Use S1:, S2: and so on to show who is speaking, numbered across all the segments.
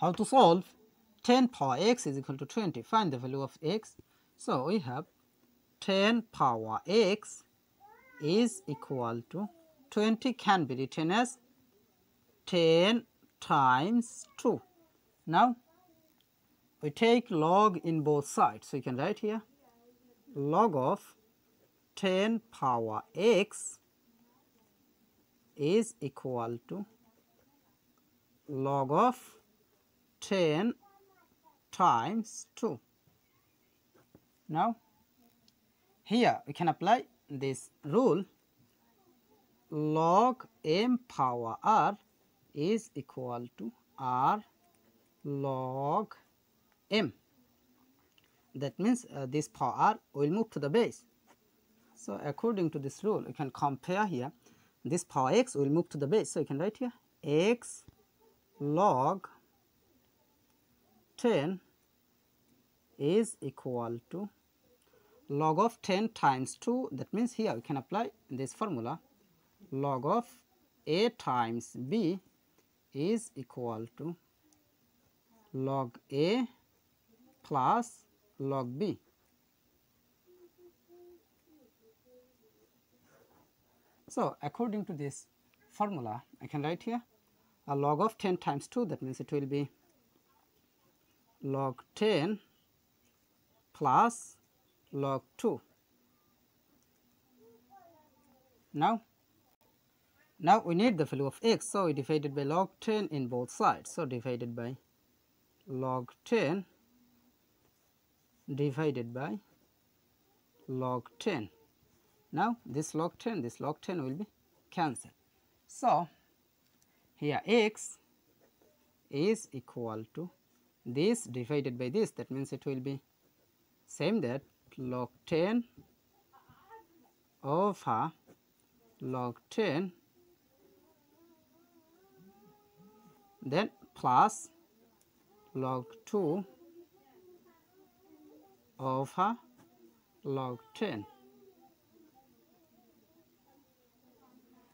S1: how to solve 10 power x is equal to 20 find the value of x. So we have 10 power x is equal to 20 can be written as 10 times 2 now we take log in both sides. So you can write here log of 10 power x is equal to log of 10 times 2. Now, here we can apply this rule log m power r is equal to r log m. That means uh, this power r will move to the base. So, according to this rule, you can compare here this power x will move to the base. So, you can write here x log 10 is equal to log of 10 times 2 that means here we can apply this formula log of a times b is equal to log a plus log b. So, according to this formula I can write here a log of 10 times 2 that means it will be log 10 plus log 2. Now, now we need the value of x so we divided by log 10 in both sides. So, divided by log 10 divided by log 10. Now, this log 10 this log 10 will be cancelled. So, here x is equal to this divided by this that means it will be same that log 10 over log 10 then plus log 2 over log 10.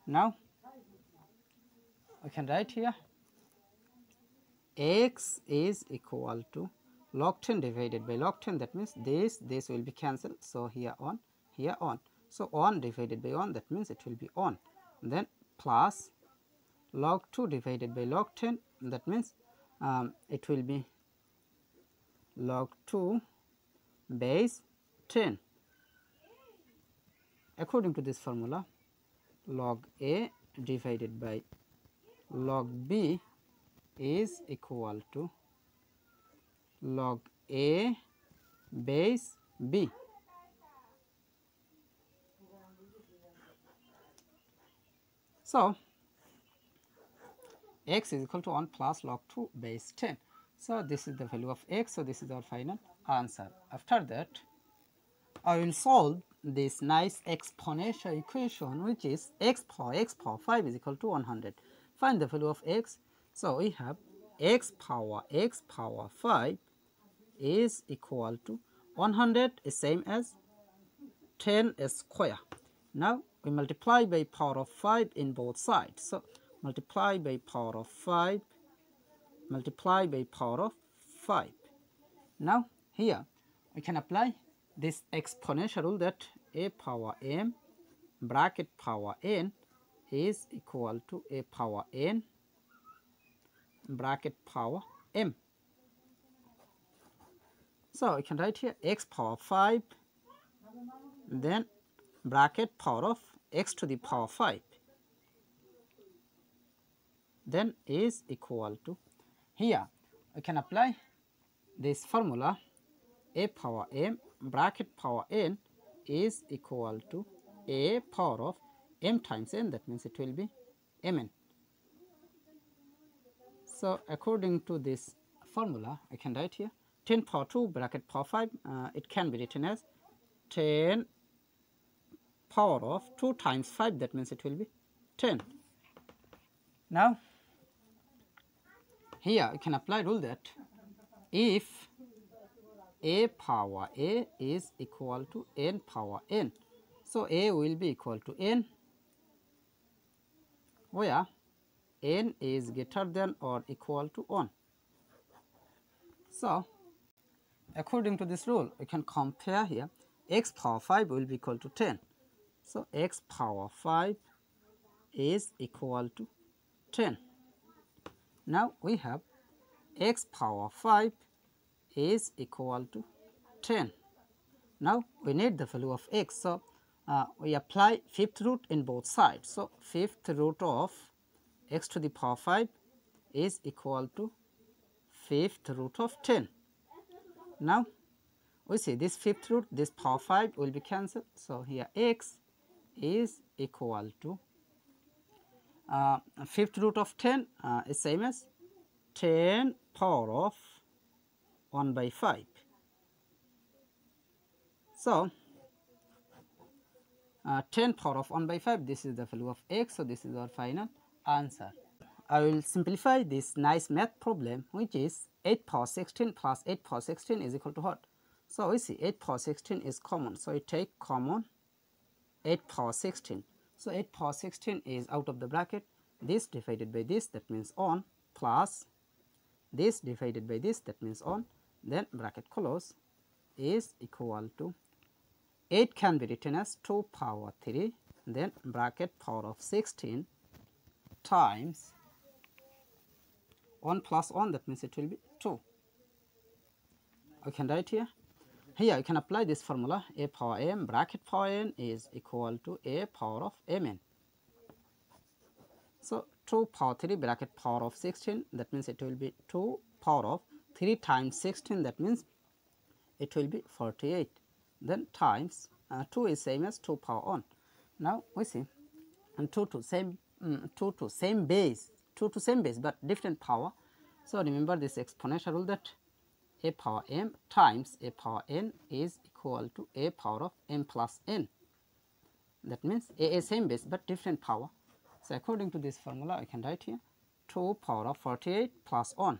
S1: Now, we can write here x is equal to log 10 divided by log 10 that means this this will be cancelled. So here on here on. So on divided by 1 that means it will be on. Then plus log 2 divided by log 10 that means um, it will be log 2 base 10 according to this formula log a divided by log b is equal to log a base b. So, x is equal to 1 plus log 2 base 10. So, this is the value of x. So, this is our final answer. After that, I will solve this nice exponential equation which is x power x power 5 is equal to 100. Find the value of x. So, we have x power x power 5 is equal to 100 is same as 10 square. Now we multiply by power of 5 in both sides. So multiply by power of 5 multiply by power of 5. Now here we can apply this exponential rule that a power m bracket power n is equal to a power n bracket power m. So I can write here x power 5 then bracket power of x to the power 5 then is equal to here. I can apply this formula. A power m bracket power n is equal to a power of m times n. That means it will be mn. So according to this formula I can write here 10 power 2 bracket power 5 uh, it can be written as 10 power of 2 times 5 that means it will be 10 now here you can apply rule that if a power a is equal to n power n. So a will be equal to n. Where n is greater than or equal to 1 So, according to this rule, we can compare here x power 5 will be equal to 10. So, x power 5 is equal to 10. Now, we have x power 5 is equal to 10. Now, we need the value of x. So, uh, we apply fifth root in both sides. So, fifth root of x to the power 5 is equal to fifth root of 10. Now, we see this fifth root, this power 5 will be cancelled. So, here x is equal to uh, fifth root of 10 uh, is same as 10 power of 1 by 5. So, uh, 10 power of 1 by 5 this is the value of x so this is our final answer. I will simplify this nice math problem which is 8 power 16 plus 8 power 16 is equal to what? So we see 8 power 16 is common. So we take common 8 power 16 so 8 power 16 is out of the bracket. This divided by this that means on plus this divided by this that means on. Then bracket close is equal to 8 can be written as 2 power 3 then bracket power of 16 times 1 plus 1 that means it will be 2. I can write here. Here you can apply this formula a power m bracket power n is equal to a power of mn. So 2 power 3 bracket power of 16 that means it will be 2 power of 3 times 16 that means it will be 48 then times uh, 2 is same as 2 power on. Now we see and 2 to same um, 2 to same base 2 to same base but different power. So remember this exponential rule that a power m times a power n is equal to a power of m plus n. That means a same base but different power. So according to this formula I can write here 2 power of 48 plus 1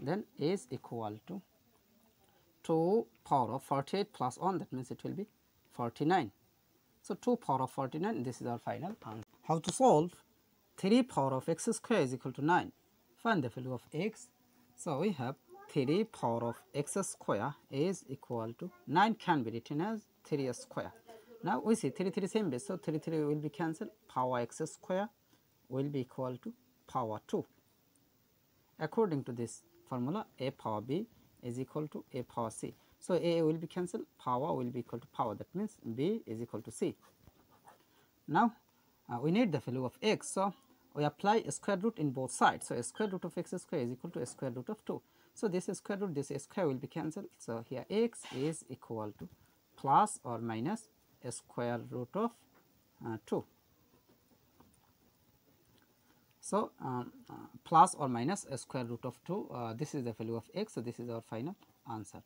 S1: then is equal to 2 power of 48 plus 1 that means it will be 49. So 2 power of 49 this is our final answer. How to solve 3 power of x square is equal to 9. Find the value of x. So we have 3 power of x square is equal to 9 can be written as 3 square. Now we see 3 3 same base so 3 3 will be cancelled power x square will be equal to power 2. According to this formula a power b is equal to a power c. So, a will be cancelled power will be equal to power that means b is equal to c. Now, uh, we need the value of x. So, we apply a square root in both sides. So, a square root of x square is equal to a square root of 2. So, this square root this square will be cancelled. So, here x is equal to plus or minus a square root of uh, 2. So, um, uh, plus or minus a square root of 2 uh, this is the value of x. So, this is our final answer.